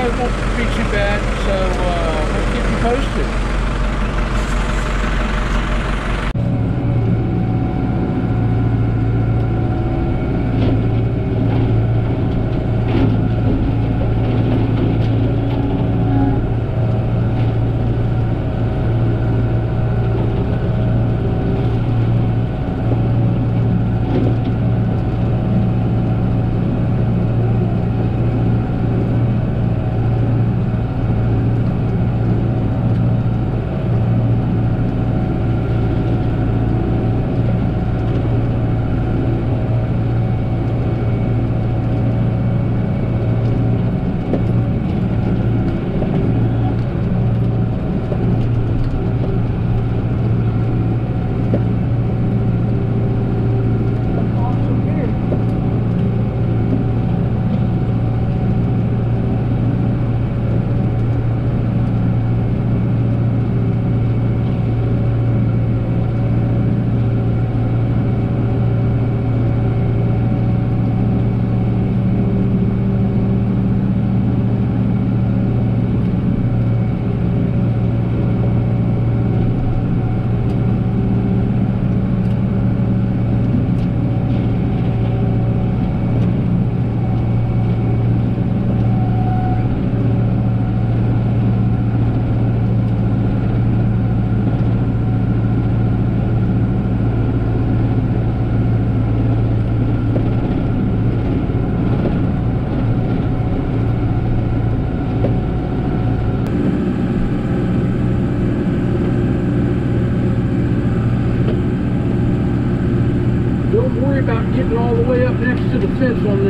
it won't be too bad, so uh, we'll keep you posted. all the way up next to the fence on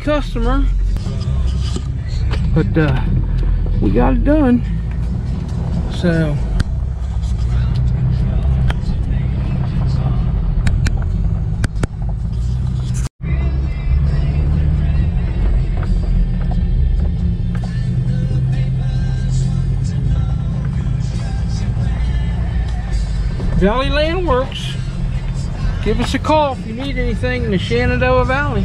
customer. But uh, we got it done. So Valley Land Works. Give us a call if you need anything in the Shenandoah Valley.